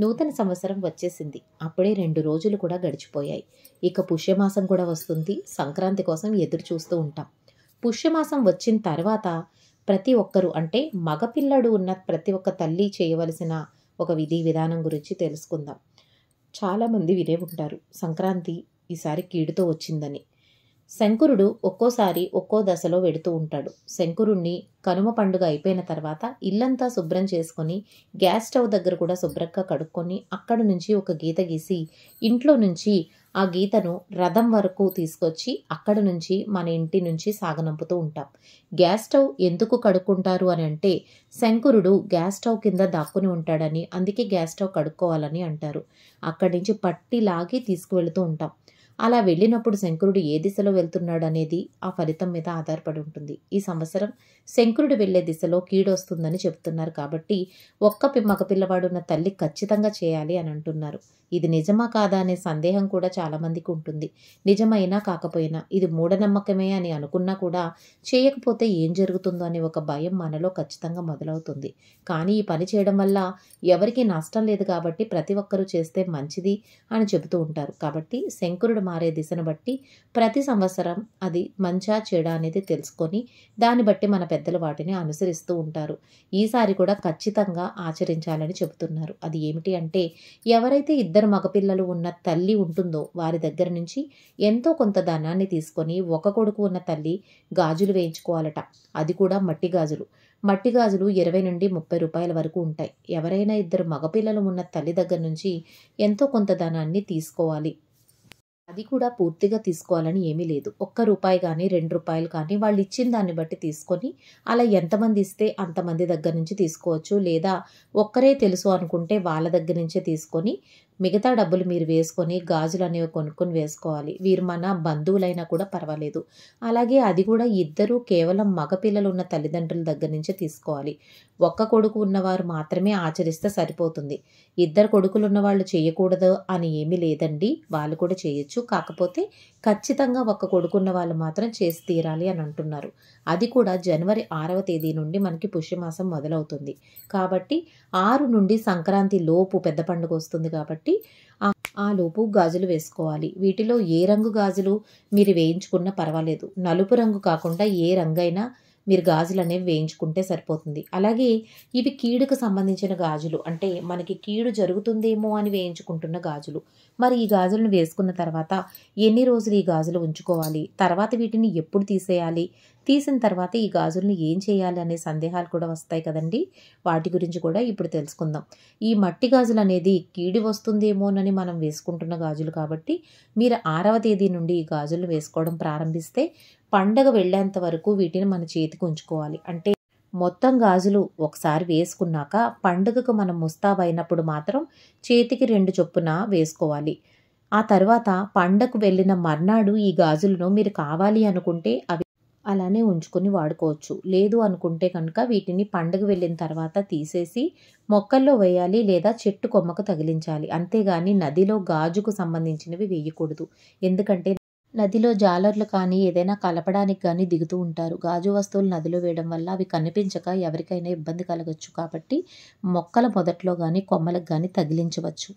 నూతన సంవత్సరం వచ్చేసింది. అప్పుడే రెండు రోజులు కూడా గడిచిపోయాయి. ఇక పుష్యమాసం కూడా వస్తుంది. సంక్రాంతి కోసం ఎదురు చూస్తూ ఉంటాం. పుష్యమాసం వచ్చిన తర్వాత ప్రతి ఒక్కరు అంటే మగపిల్లడు ఉన్న ప్రతి ఒక్క తల్లి చేయవలసిన ఒక విధి విధానం గురించి తెలుసుకుందాం. చాలామంది వినే ఉంటారు. సంక్రాంతి ఈసారి కీడుతో వచ్చిందని. శంకురుడు ఒక్కోసారి ఒక్కో దశలో వెడుతూ ఉంటాడు. శంకురుణ్ణి కనుమ పండుగ అయిపోయిన తర్వాత ఇల్లంతా శుభ్రం చేసుకొని గ్యాస్ స్టవ్ దగ్గర కూడా శుభ్రంగా కడుక్కొని అక్కడి నుంచి ఒక గీత గీసి ఇంట్లో నుంచి ఆ గీతను రథం వరకు తీసుకొచ్చి అక్కడి నుంచి మన ఇంటి నుంచి సాగనంపుతూ ఉంటాం. గ్యాస్ స్టవ్ ఎందుకు కడుక్కుంటారు అని అంటే శంకురుడు గ్యాస్ స్టవ్ కింద దాక్కుని ఉంటాడని అందుకే గ్యాస్ స్టవ్ కడుక్కోవాలని అంటారు. అక్కడి నుంచి పట్టి లాగి తీసుకువెళుతూ ఉంటాం. అలా వెళ్ళినప్పుడు శంకరుడు ఏ దిశలో వెళ్తున్నాడనేది ఆ ఫలితం మీద ఆధారపడి ఉంటుంది. ఈ సంవత్సరం శంకరుడు వెళ్ళే దిశలో కీడొస్తుందని చెబుతున్నారు చెప్తున్నారు కాబట్టి ఒక్క పి- మగ ఉన్న తల్లి ఖచ్చితంగా చేయాలి అని అంటున్నారు. ఇది నిజమా కాదా అనే సందేహం కూడా చాలామందికి ఉంటుంది. నిజమైనా కాకపోయినా ఇది మూఢనమ్మకమే అని అనుకున్నా కూడా చేయకపోతే ఏం జరుగుతుందో అనే ఒక భయం మనలో ఖచ్చితంగా మొదలవుతుంది. కానీ ఈ పని చేయడం వల్ల ఎవరికీ నష్టం లేదు కాబట్టి ప్రతి ఒక్కరూ చేస్తే మంచిది అని చెబుతూ ఉంటారు. కాబట్టి శంకరుడు మారే దిశను బట్టి ప్రతి సంవత్సరం అది మంచా చెడా అనేది తెలుసుకొని దాన్ని బట్టి మన పెద్దలు వాటిని అనుసరిస్తూ ఉంటారు. ఈసారి కూడా ఖచ్చితంగా ఆచరించాలని చెబుతున్నారు. అది ఏమిటి అంటే ఎవరైతే ఇద్దరు మగపిల్లలు ఉన్న తల్లి ఉంటుందో వారి దగ్గర నుంచి ఎంతో కొంత ధనాన్ని తీసుకొని ఒక కొడుకు ఉన్న తల్లి గాజులు వేయించుకోవాలట. అది కూడా మట్టి గాజులు. మట్టి గాజులు ఇరవై నుండి ముప్పై రూపాయల వరకు ఉంటాయి. ఎవరైనా ఇద్దరు మగపిల్లలు ఉన్న తల్లి దగ్గర నుంచి ఎంతో కొంత ధనాన్ని తీసుకోవాలి. అది కూడా పూర్తిగా తీసుకోవాలని ఏమీ లేదు. ఒక్క రూపాయి కానీ రెండు రూపాయలు కానీ వాళ్ళు ఇచ్చిన దాన్ని బట్టి తీసుకొని అలా ఎంతమంది ఇస్తే అంతమంది దగ్గర నుంచి తీసుకోవచ్చు. లేదా ఒక్కరే తెలుసు అనుకుంటే వాళ్ళ దగ్గర నుంచే తీసుకొని మిగతా డబ్బులు మీరు వేసుకొని గాజులు అనేవి కొనుక్కొని వేసుకోవాలి. వీరు మన బంధువులైనా కూడా పర్వాలేదు. అలాగే అది కూడా ఇద్దరు కేవలం మగపిల్లలు ఉన్న తల్లిదండ్రుల దగ్గర నుంచే తీసుకోవాలి. ఒక్క కొడుకు ఉన్నవారు మాత్రమే ఆచరిస్తే సరిపోతుంది. ఇద్దరు కొడుకులు ఉన్న వాళ్ళు చేయకూడదు అని ఏమీ లేదండి. వాళ్ళు కూడా చేయొచ్చు. కాకపోతే ఖచ్చితంగా ఒక కొడుకున్న వాళ్ళు మాత్రం చేసి తీరాలి అని అంటున్నారు. అది కూడా జనవరి ఆరవ తేదీ నుండి మనకి పుష్యమాసం మొదలవుతుంది. కాబట్టి ఆరు నుండి సంక్రాంతి లోపు పెద్ద పండుగ వస్తుంది కాబట్టి ఆ- ఆ లోపు గాజులు వేసుకోవాలి. వీటిలో ఏ రంగు గాజులు మీరు వేయించుకున్నా పర్వాలేదు. నలుపు రంగు కాకుండా ఏ రంగైనా మీరు గాజులు అనేవి వేయించుకుంటే సరిపోతుంది. అలాగే ఇవి కీడుకు సంబంధించిన గాజులు. అంటే మనకి కీడు జరుగుతుందేమో అని వేయించుకుంటున్న గాజులు. మరి ఈ గాజులను వేసుకున్న తర్వాత ఎన్ని రోజులు ఈ గాజులు ఉంచుకోవాలి? తర్వాత వీటిని ఎప్పుడు తీసేయాలి? తీసిన తర్వాత ఈ గాజులను ఏం చేయాలి అనే సందేహాలు కూడా వస్తాయి కదండి? వాటి గురించి కూడా ఇప్పుడు తెలుసుకుందాం. ఈ మట్టి గాజులు అనేది కీడి వస్తుందేమోనని మనం వేసుకుంటున్న గాజులు కాబట్టి మీరు ఆరవ తేదీ నుండి ఈ గాజులు వేసుకోవడం ప్రారంభిస్తే పండగ వెళ్ళేంత వరకు వీటిని మన చేతికి ఉంచుకోవాలి. అంటే మొత్తం గాజులు ఒకసారి వేసుకున్నాక పండుగకు మనం ముస్తాబైనప్పుడు మాత్రం చేతికి రెండు చొప్పున వేసుకోవాలి. ఆ తర్వాత పండగకు వెళ్ళిన మర్నాడు ఈ గాజులను మీరు కావాలి అనుకుంటే అవి అలానే ఉంచుకొని వాడుకోవచ్చు. లేదు అనుకుంటే కనుక వీటిని పండుగ వెళ్ళిన తర్వాత తీసేసి మొక్కల్లో వేయాలి లేదా చెట్టు కొమ్మకు తగిలించాలి. అంతేగాని నదిలో గాజుకు సంబంధించినవి వేయకూడదు. ఎందుకంటే నదిలో జాలర్లు కానీ ఏదైనా కలపడానికి కానీ దిగుతూ ఉంటారు. గాజు వస్తువులు నదిలో వేయడం వల్ల అవి కనిపించక ఎవరికైనా ఇబ్బంది కలగచ్చు. కాబట్టి మొక్కల మొదట్లో కానీ కొమ్మలకు కానీ తగిలించవచ్చు.